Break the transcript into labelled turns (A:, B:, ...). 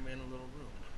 A: him in a little room.